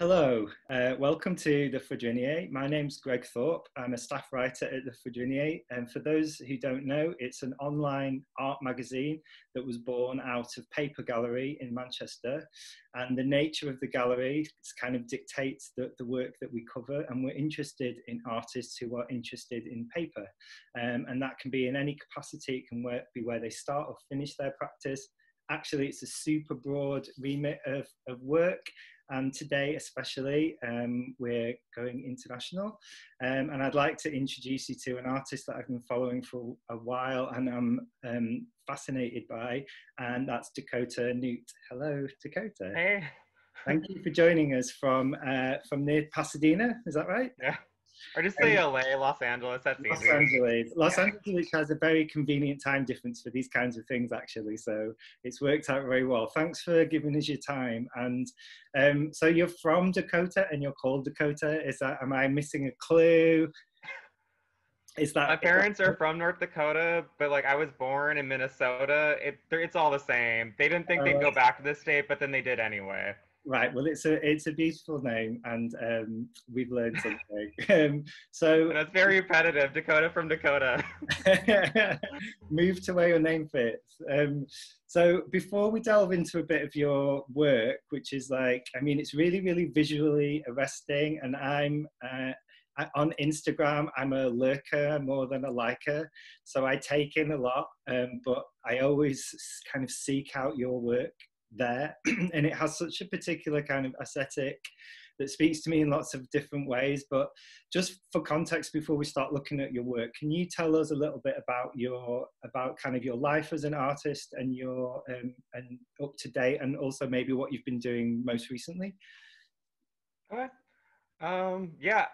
Hello, uh, welcome to the Fourdrinier. My name's Greg Thorpe. I'm a staff writer at the Fourdrinier. And for those who don't know, it's an online art magazine that was born out of Paper Gallery in Manchester. And the nature of the gallery kind of dictates the, the work that we cover. And we're interested in artists who are interested in paper. Um, and that can be in any capacity. It can be where they start or finish their practice. Actually, it's a super broad remit of, of work and today especially um, we're going international um, and I'd like to introduce you to an artist that I've been following for a while and I'm um, fascinated by and that's Dakota Noot. Hello Dakota. Hey. Thank you for joining us from uh, from near Pasadena, is that right? Yeah. Or just say um, LA, Los Angeles. That's Los easier. Angeles. Los yeah. Angeles has a very convenient time difference for these kinds of things, actually. So it's worked out very well. Thanks for giving us your time. And um, so you're from Dakota and you're called Dakota. Is that? Am I missing a clue? Is that? My parents are from North Dakota, but like I was born in Minnesota. It, it's all the same. They didn't think uh, they'd go back to the state, but then they did anyway. Right. Well, it's a it's a beautiful name, and um, we've learned something. um, so that's very repetitive. Dakota from Dakota. Move to where your name fits. Um, so before we delve into a bit of your work, which is like, I mean, it's really, really visually arresting, and I'm. Uh, on Instagram, I'm a lurker more than a liker. So I take in a lot, um, but I always kind of seek out your work there and it has such a particular kind of aesthetic that speaks to me in lots of different ways but just for context before we start looking at your work can you tell us a little bit about your about kind of your life as an artist and your um, and up to date and also maybe what you've been doing most recently? Okay. Um yeah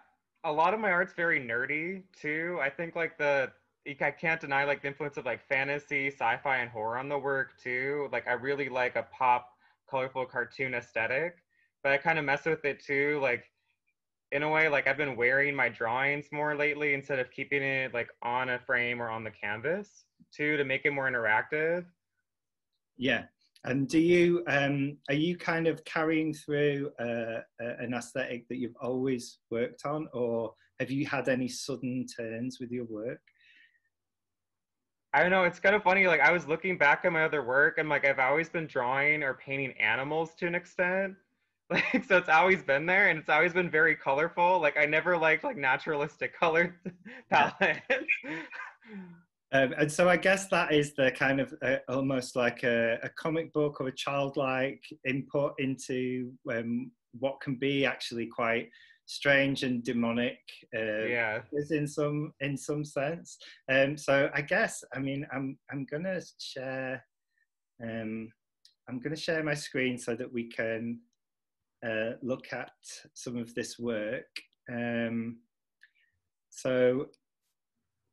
a lot of my art's very nerdy too. I think like the I can't deny like the influence of like fantasy, sci-fi, and horror on the work too. Like I really like a pop, colorful cartoon aesthetic, but I kind of mess with it too. Like in a way, like I've been wearing my drawings more lately instead of keeping it like on a frame or on the canvas too to make it more interactive. Yeah. And do you um, are you kind of carrying through uh, an aesthetic that you've always worked on, or have you had any sudden turns with your work? I don't know. It's kind of funny. Like I was looking back at my other work, and like I've always been drawing or painting animals to an extent. Like so, it's always been there, and it's always been very colorful. Like I never liked like naturalistic colored palette. Um, and so I guess that is the kind of uh, almost like a, a, comic book or a childlike input into um, what can be actually quite strange and demonic uh, yeah. is in some in some sense. Um so i guess i mean i'm i'm gonna share um i'm gonna share my screen so that we can uh, look at some of this work. Um so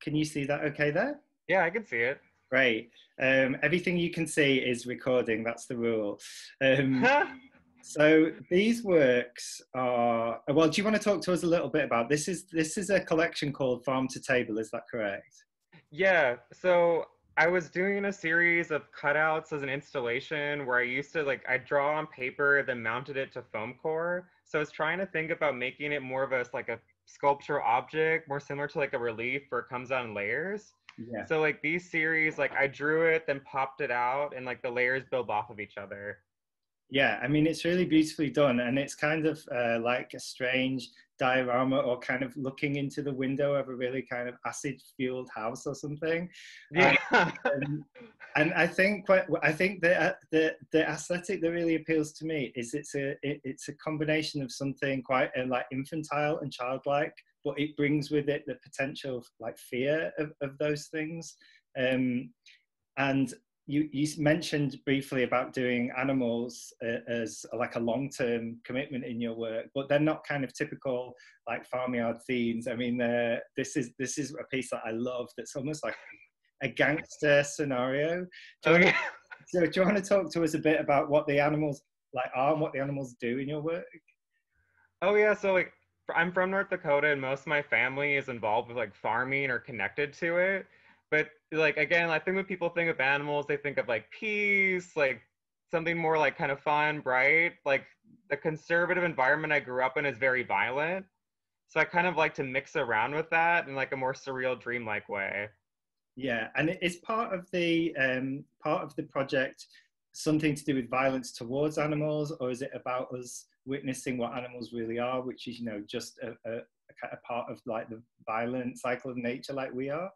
can you see that okay there? Yeah i can see it. Great. Um everything you can see is recording that's the rule. Um So these works are well. Do you want to talk to us a little bit about this? Is this is a collection called Farm to Table? Is that correct? Yeah. So I was doing a series of cutouts as an installation where I used to like I draw on paper, then mounted it to foam core. So I was trying to think about making it more of a like a sculptural object, more similar to like a relief where it comes out in layers. Yeah. So like these series, like I drew it, then popped it out, and like the layers build off of each other. Yeah, I mean, it's really beautifully done, and it's kind of uh, like a strange diorama or kind of looking into the window of a really kind of acid fueled house or something. Yeah. Um, and I think quite, I think the, uh, the the aesthetic that really appeals to me is it's a it, it's a combination of something quite uh, like infantile and childlike, but it brings with it the potential of like fear of, of those things. Um, and you, you mentioned briefly about doing animals uh, as like a long-term commitment in your work, but they're not kind of typical like farmyard themes. I mean, this is this is a piece that I love. That's almost like a gangster scenario. Do you, okay. to, so do you want to talk to us a bit about what the animals like are and what the animals do in your work? Oh yeah, so like I'm from North Dakota, and most of my family is involved with like farming or connected to it but like again i think when people think of animals they think of like peace like something more like kind of fun, bright. Like the conservative environment I grew up in is very violent. So I kind of like to mix around with that in like a more surreal, dreamlike way. Yeah, and it's part of the um, part of the project something to do with violence towards animals, or is it about us witnessing what animals really are, which is you know just a, a, a part of like the violent cycle of nature, like we are?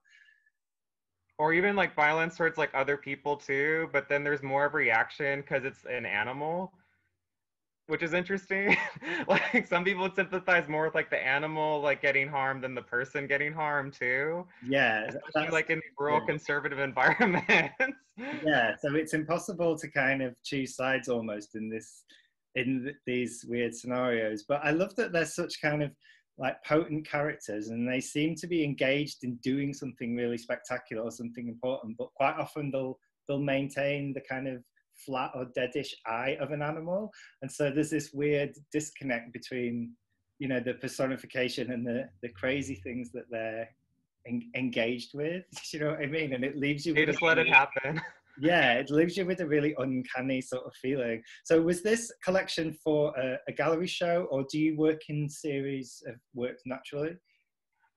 Or even like violence towards like other people too, but then there's more of reaction because it's an animal which is interesting. like some people would sympathize more with like the animal like getting harmed than the person getting harmed too. Yeah, especially like in rural yeah. conservative environments. yeah, so it's impossible to kind of choose sides almost in this in th- these weird scenarios. But I love that there's such kind of like potent characters and they seem to be engaged in doing something really spectacular or something important but quite often they'll they'll maintain the kind of flat or deadish eye of an animal. And so there's this weird disconnect between, you know, the personification and the, the crazy things that they're en- engaged with. you know what I mean? And it leaves you. They just let it happen. yeah, it leaves you with a really uncanny sort of feeling. So, was this collection for a, a gallery show, or do you work in series of works naturally?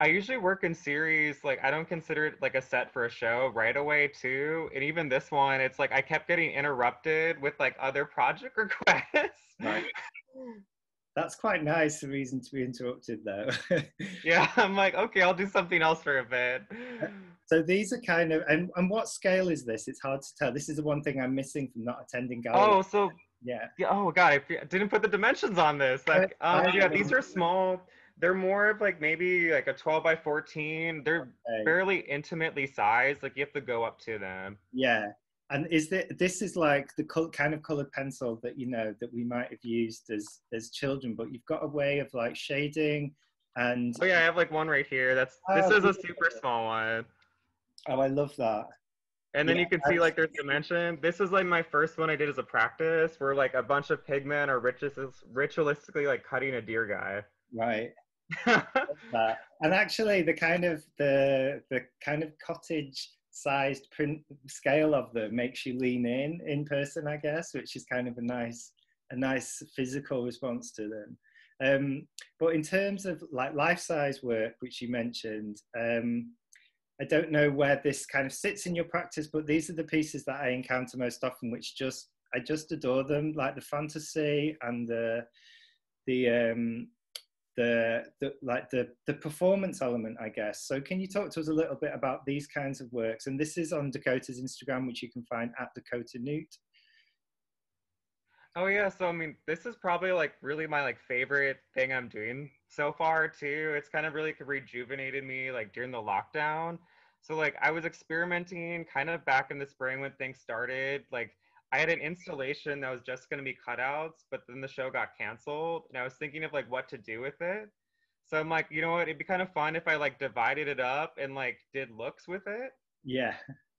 I usually work in series, like I don't consider it like a set for a show right away too. And even this one, it's like I kept getting interrupted with like other project requests. Right. That's quite nice, the reason to be interrupted though. yeah, I'm like, okay, I'll do something else for a bit. So these are kind of, and, and what scale is this? It's hard to tell. This is the one thing I'm missing from not attending gallery. Oh, so yeah. yeah oh God, I didn't put the dimensions on this. Like, um, yeah, these are small they're more of like maybe like a 12 by 14 they're okay. fairly intimately sized like you have to go up to them yeah and is that this is like the col- kind of colored pencil that you know that we might have used as as children but you've got a way of like shading and oh yeah i have like one right here. That's oh, this oh, is a super small one. Oh i love that. And then yeah, you can see like there's dimension. This is like my first one I did as a practice where like a bunch of pigmen are ritualistically like cutting a deer guy. Right. And actually, the kind of the the kind of cottage sized print scale of them makes you lean in in person, I guess, which is kind of a nice a nice physical response to them. Um, but in terms of like life size work, which you mentioned, um, I don't know where this kind of sits in your practice, but these are the pieces that I encounter most often, which just I just adore them, like the fantasy and the the um, the, like the the performance element i guess. So can you talk to us a little bit about these kinds of works? And this is on dakota's instagram which you can find at dakota noot. Oh yeah. So i mean this is probably like really my like favorite thing i'm doing so far too. It's kind of really rejuvenated me like during the lockdown. So like i was experimenting kind of back in the spring when things started like I had an installation that was just going to be cutouts, but then the show got canceled, and I was thinking of like what to do with it. So I'm like, you know what? It'd be kind of fun if I like divided it up and like did looks with it. Yeah.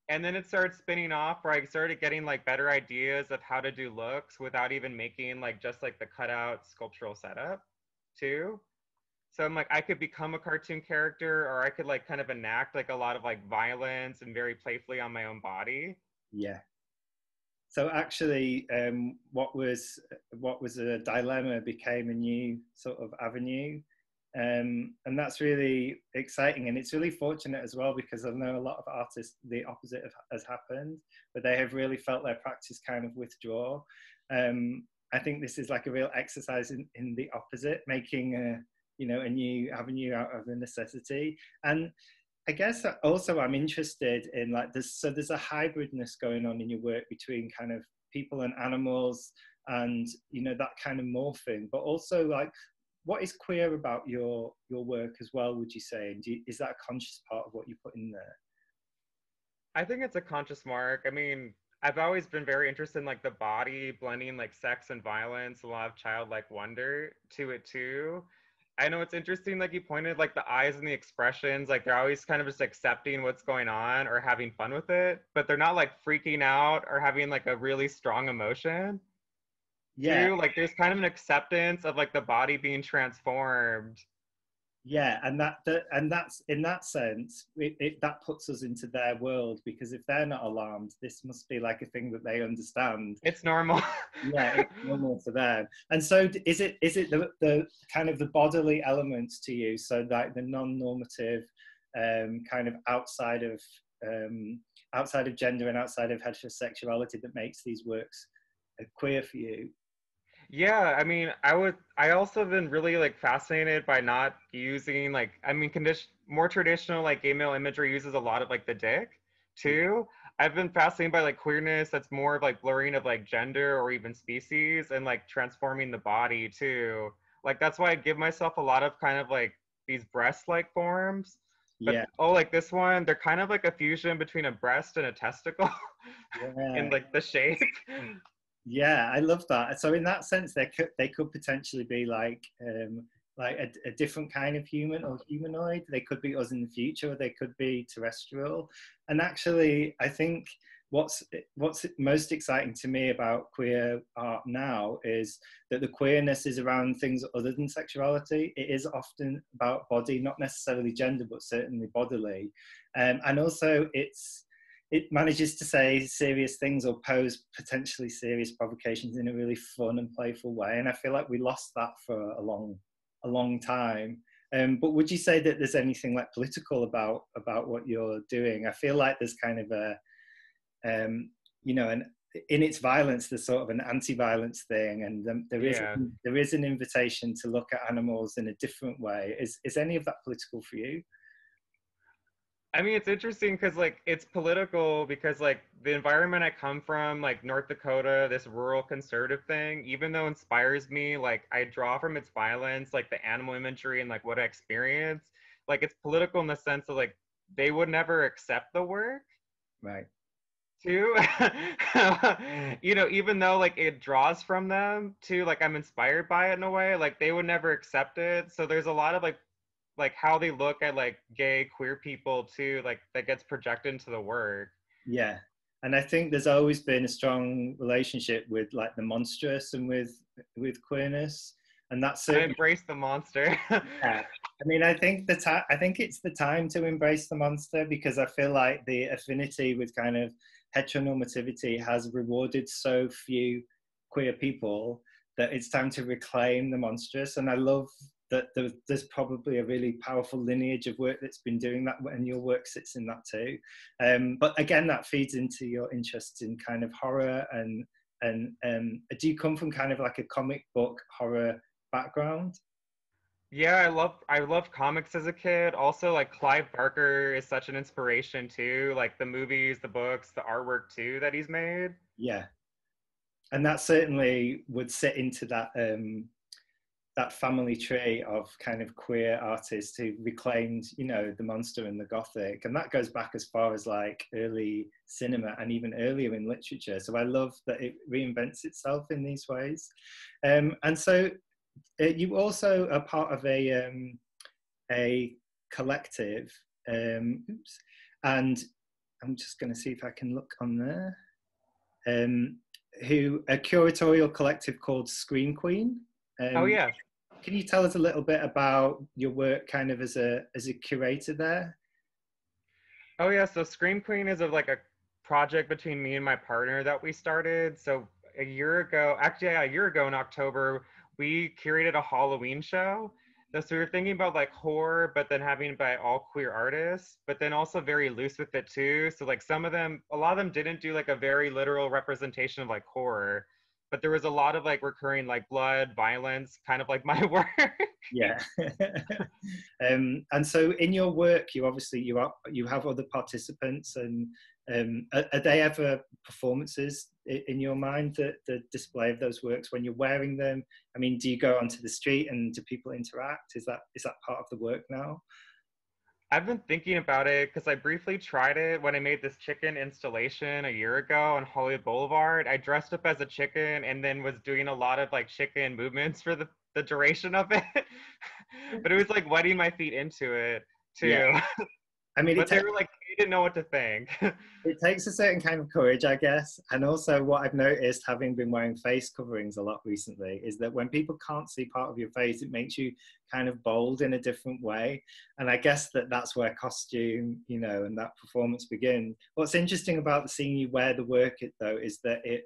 And then it started spinning off where I started getting like better ideas of how to do looks without even making like just like the cutout sculptural setup too. So I'm like, I could become a cartoon character or I could like kind of enact like a lot of like violence and very playfully on my own body. Yeah so actually um, what was what was a dilemma became a new sort of avenue. Um, and that's really exciting and it's really fortunate as well because i know a lot of artists the opposite of, has happened but they have really felt their practice kind of withdraw. Um, i think this is like a real exercise in, in the opposite making a you know a new avenue out of a necessity. And I guess also I'm interested in like this. So there's a hybridness going on in your work between kind of people and animals, and you know that kind of morphing. But also like, what is queer about your your work as well? Would you say? And you, is that a conscious part of what you put in there? I think it's a conscious mark. I mean, I've always been very interested in like the body blending like sex and violence, a lot of childlike wonder to it too. I know it's interesting, like you pointed, like the eyes and the expressions, like they're always kind of just accepting what's going on or having fun with it, but they're not like freaking out or having like a really strong emotion. Yeah. Too. Like there's kind of an acceptance of like the body being transformed yeah and that, that and that's in that sense it, it, that puts us into their world because if they're not alarmed this must be like a thing that they understand. It's normal. Yeah it's normal for them. And so is it is it the, the kind of the bodily elements to you? So like the non-normative um, kind of outside of um, outside of gender and outside of heterosexuality that makes these works uh, queer for you yeah, I mean, I would. I also been really like fascinated by not using like. I mean, condition more traditional like gay male imagery uses a lot of like the dick hmm. too. I've been fascinated by like queerness that's more of like blurring of like gender or even species and like transforming the body too. Like that's why I give myself a lot of kind of like these breast like forms. But, yeah. Oh, like this one, they're kind of like a fusion between a breast and a testicle yeah. in like the shape. Yeah, I love that. So in that sense, they could they could potentially be like um, like a, a, different kind of human or humanoid. They could be us in the future. They could be terrestrial. And actually, I think what's what's most exciting to me about queer art now is that the queerness is around things other than sexuality. It is often about body, not necessarily gender, but certainly bodily. Um, and also, it's it manages to say serious things or pose potentially serious provocations in a really fun and playful way. And I feel like we lost that for a long, a long time. Um, but would you say that there's anything like political about about what you're doing? I feel like there's kind of a, um, you know, an in its violence, there's sort of an anti-violence thing, and um, there is yeah. there is an invitation to look at animals in a different way. Is is any of that political for you? I mean, it's interesting because like it's political because like the environment I come from, like North Dakota, this rural conservative thing, even though inspires me, like I draw from its violence, like the animal imagery and like what I experience. Like it's political in the sense of like they would never accept the work. Right. Too, you know, even though like it draws from them too, like I'm inspired by it in a way, like they would never accept it. So there's a lot of like like how they look at like gay queer people too like that gets projected into the work. Yeah. And i think there's always been a strong relationship with like the monstrous and with with queerness. And that's it embrace the monster. Yeah. i mean i think the time i think it's the time to embrace the monster because i feel like the affinity with kind of heteronormativity has rewarded so few queer people that it's time to reclaim the monstrous. And i love that there's probably a really powerful lineage of work that's been doing that and your work sits in that too. Um, but again that feeds into your interest in kind of horror and and um, do you come from kind of like a comic book horror background? Yeah i love i love comics as a kid. Also like clive barker is such an inspiration too like the movies the books the artwork too that he's made. Yeah. And that certainly would sit into that um that family tree of kind of queer artists who reclaimed, you know, the monster and the gothic, and that goes back as far as like early cinema and even earlier in literature. So I love that it reinvents itself in these ways. Um, and so uh, you also are part of a um, a collective. Um, oops, and I'm just going to see if I can look on there. Um, who a curatorial collective called Scream Queen. Um, oh yeah, can you tell us a little bit about your work kind of as a as a curator there? Oh yeah so scream queen is a, like a project between me and my partner that we started. So a year ago actually yeah, a year ago in october we curated a halloween show. So we were thinking about like horror but then having it by all queer artists but then also very loose with it too. So like some of them a lot of them didn't do like a very literal representation of like horror but there was a lot of like recurring like blood violence kind of like my work. Yeah. Um, and so in your work you obviously you are you have other participants and um, are, are, they ever performances in your mind that the display of those works when you're wearing them? I mean do you go onto the street and do people interact? Is that is that part of the work now I've been thinking about it because I briefly tried it when I made this chicken installation a year ago on Hollywood Boulevard. I dressed up as a chicken and then was doing a lot of like chicken movements for the, the duration of it. but it was like wetting my feet into it too. Yeah. I mean, but they were like didn't know what to think. it takes a certain kind of courage, I guess. And also, what I've noticed, having been wearing face coverings a lot recently, is that when people can't see part of your face, it makes you kind of bold in a different way. And I guess that that's where costume, you know, and that performance begins. What's interesting about seeing you wear the work, it though, is that it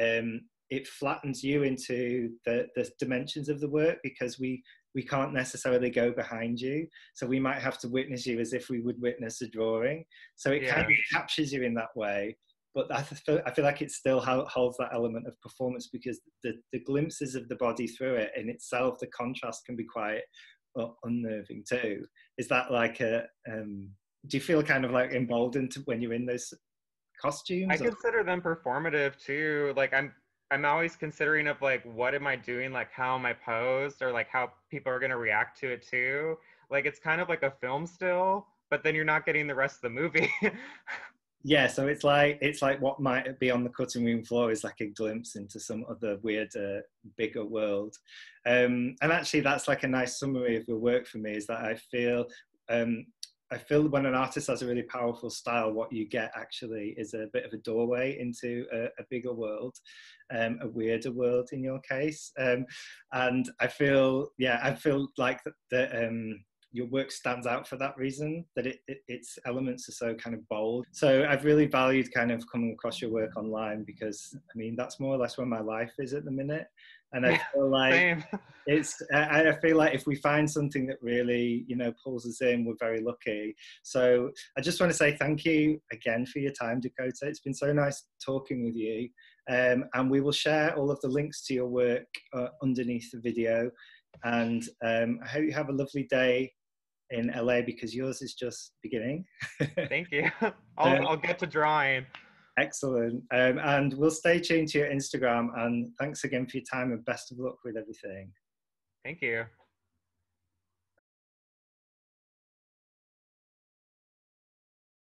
um, it flattens you into the, the dimensions of the work because we we can't necessarily go behind you. So we might have to witness you as if we would witness a drawing. So it yeah. kind of captures you in that way. But I feel, I feel like it still holds that element of performance because the, the glimpses of the body through it in itself the contrast can be quite unnerving too. Is that like a um, do you feel kind of like emboldened when you're in those costumes i or? consider them performative too. Like i'm I'm always considering of like what am I doing, like how am I posed, or like how people are gonna react to it too. Like it's kind of like a film still, but then you're not getting the rest of the movie. yeah, so it's like it's like what might be on the cutting room floor is like a glimpse into some other weird, bigger world. Um, and actually, that's like a nice summary of the work for me. Is that I feel um, I feel when an artist has a really powerful style, what you get actually is a bit of a doorway into a, a bigger world, um, a weirder world in your case. Um, and I feel, yeah, I feel like that, that um, your work stands out for that reason, that it, it, its elements are so kind of bold. So I've really valued kind of coming across your work online because, I mean, that's more or less where my life is at the minute and I feel like it's I, I feel like if we find something that really you know pulls us in, we're very lucky. So I just want to say thank you again for your time, Dakota. It's been so nice talking with you, um, and we will share all of the links to your work uh, underneath the video. And um, I hope you have a lovely day in LA because yours is just beginning. Thank you. I'll, um, I'll get to drawing. Excellent. Um, and we'll stay tuned to your Instagram. And thanks again for your time and best of luck with everything. Thank you.